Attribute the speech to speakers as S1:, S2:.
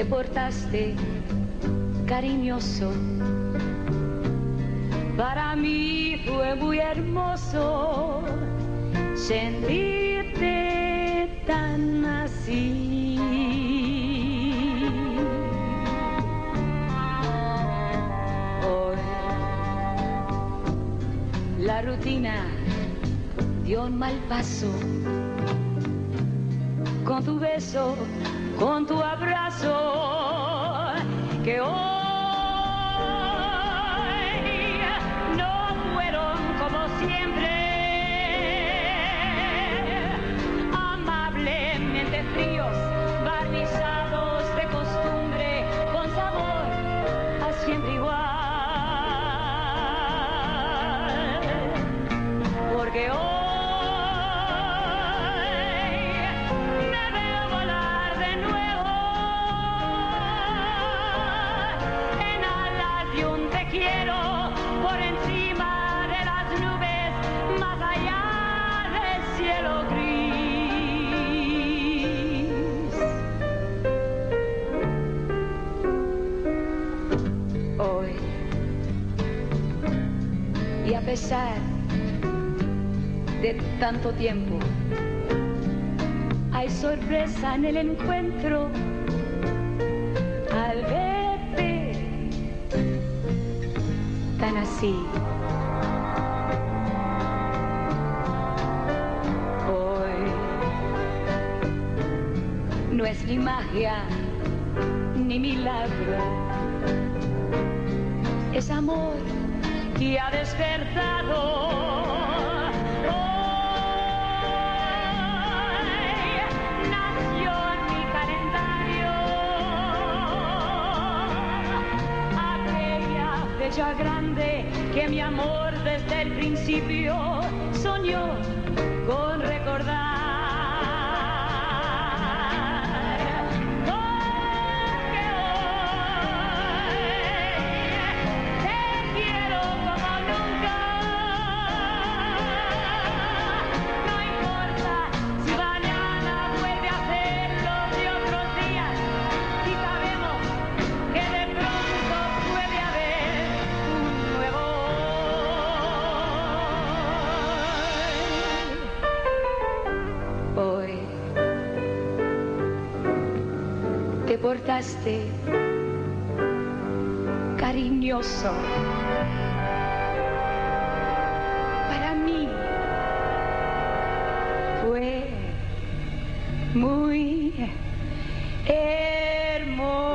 S1: te portaste cariñoso. Para mí fue muy hermoso sentirte tan así. Hoy la rutina dio un mal paso con tu beso, con tu abrazo, cielo. Hoy, y a pesar de tanto tiempo. Hay sorpresa en el encuentro al verte tan así. No es ni magia ni milagro, es amor que ha despertado. Hoy nació mi calendario aquella fecha grande que mi amor desde el principio soñó portaste cariñoso. Para mí fue muy hermoso.